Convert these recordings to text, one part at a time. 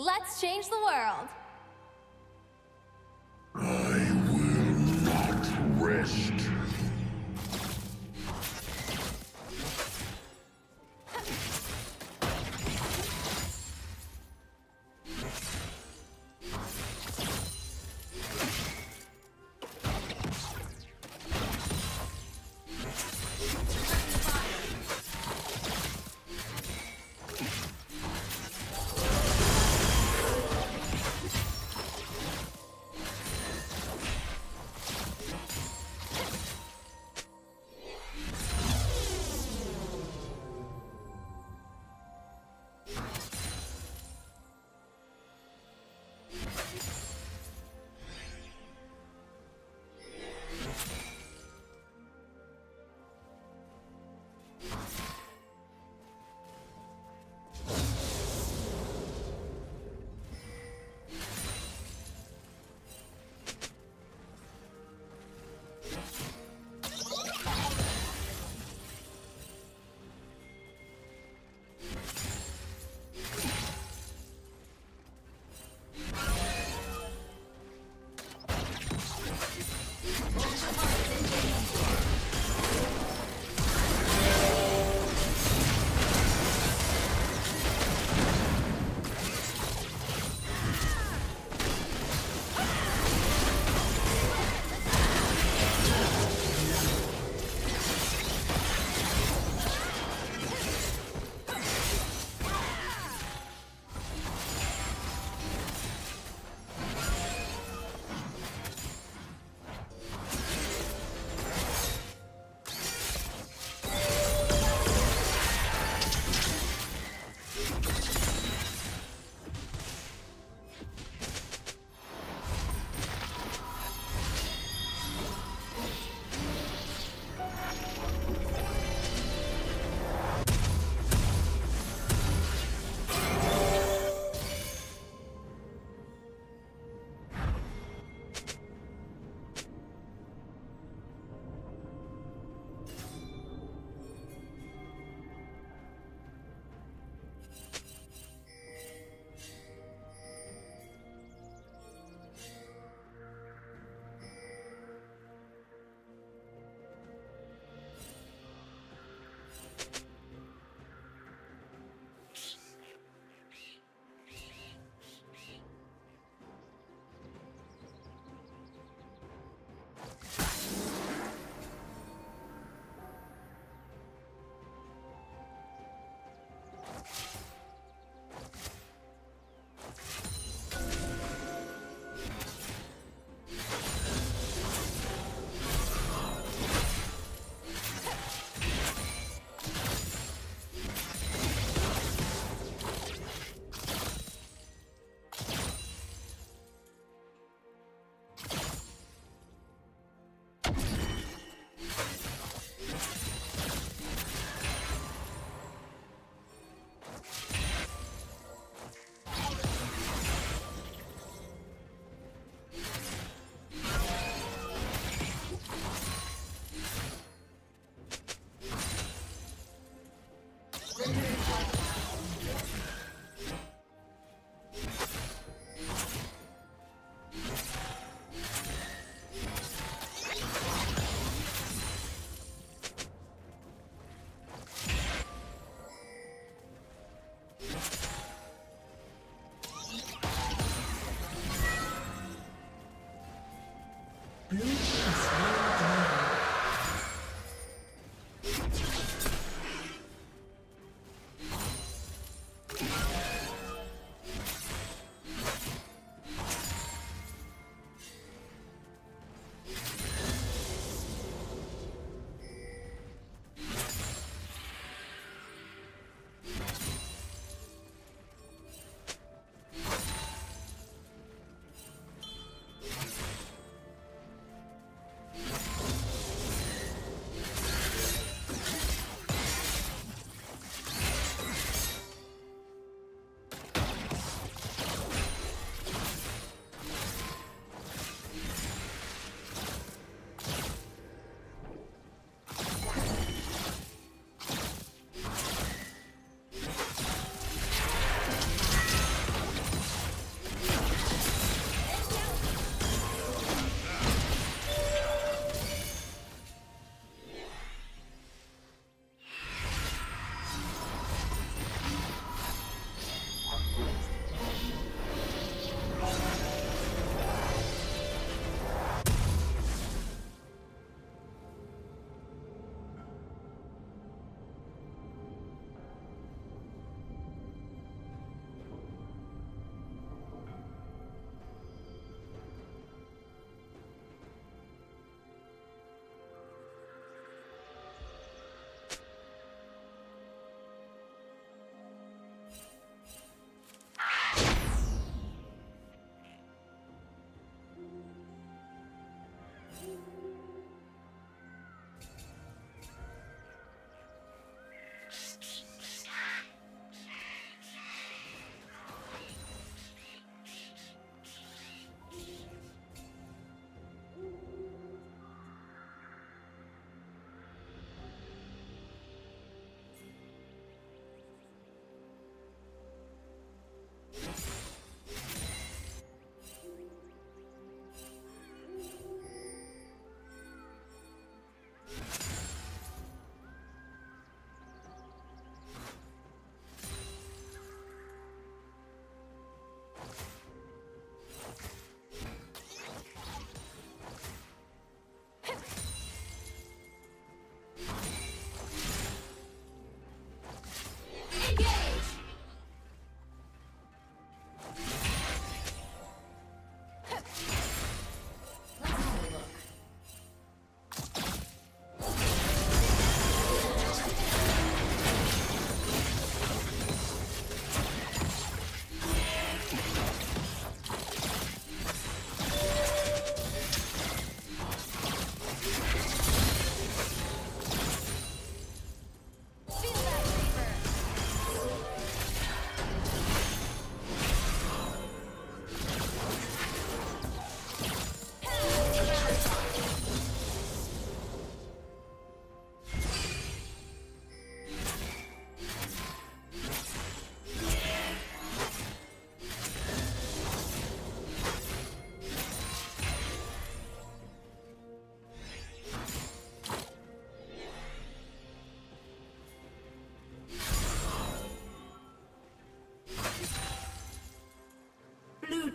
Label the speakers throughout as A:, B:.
A: Let's change the world.
B: I will not rest.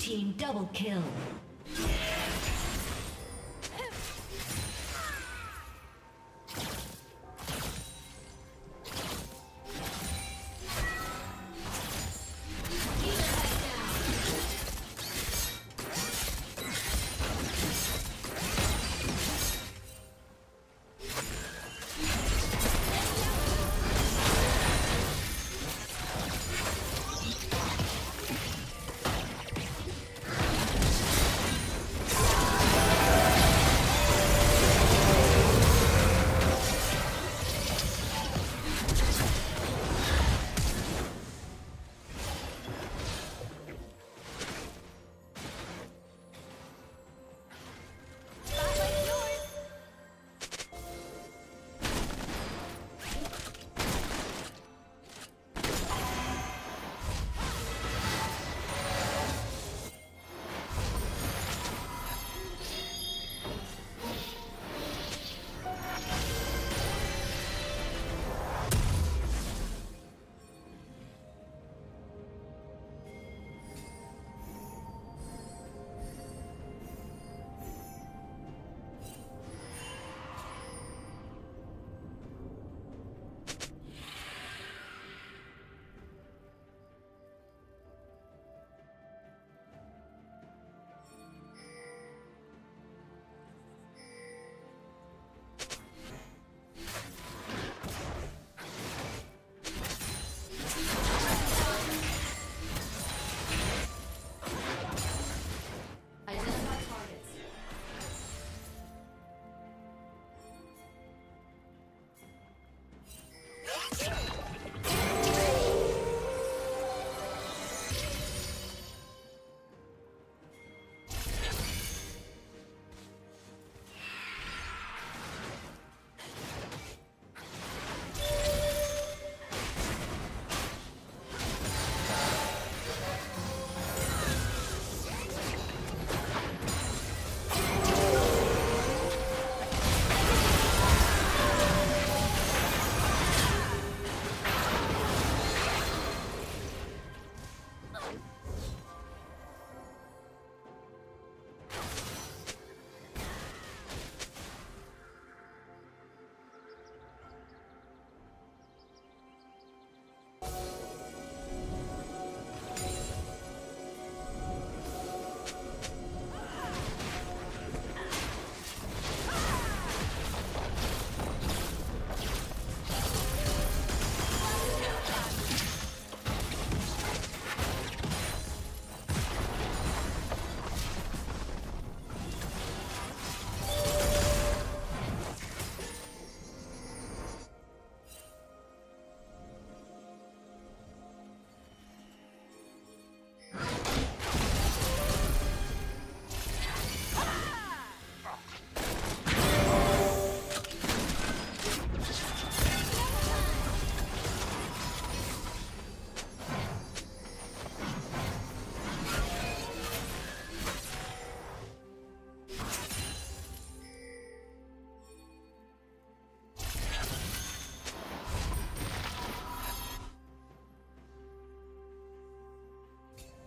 A: Team double kill.